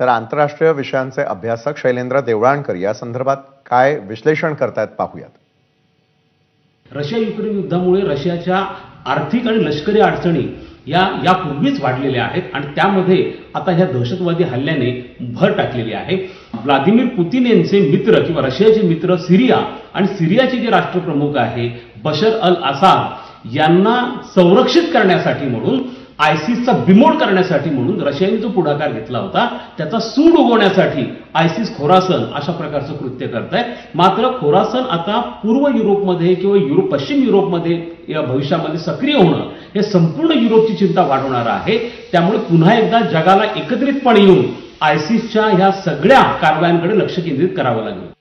तर आंतरराष्ट्रीय विषयांचे अभ्यासक शैलेंद्र देवळाणकर या संदर्भात काय विश्लेषण करतायत पाहूयात. रशिया युक्रेन युद्धामुळे रशियाच्या आर्थिक आणि लष्करी अडचणी या यापूर्वीच वाढलेल्या आहेत आणि त्यामध्ये आता ह्या दहशतवादी हल्ल्याने भर टाकलेली आहे. व्लादिमीर पुतीन यांचे मित्र किंवा रशियाचे मित्र सिरिया आणि सिरियाचे जे राष्ट्रप्रमुख आहे बशर अल आसाद यांना संरक्षित करण्यासाठी म्हणून आयसिसचा बिमोड करण्यासाठी म्हणून रशियाने जो पुढाकार घेतला होता त्याचा सूड उगवण्यासाठी आयसिस खोरासन अशा प्रकारचं कृत्य करत आहे मात्र खोरासन आता पूर्व युरोपमध्ये किंवा युरोप पश्चिम युरोपमध्ये या भविष्यामध्ये सक्रिय होणं हे संपूर्ण युरोपची चिंता वाढवणारं आहे. त्यामुळे पुन्हा एकदा जगाला एकत्रितपणे येऊन आयसिसच्या ह्या सगळ्या कारवायांकडे लक्ष केंद्रित करावं लागेल.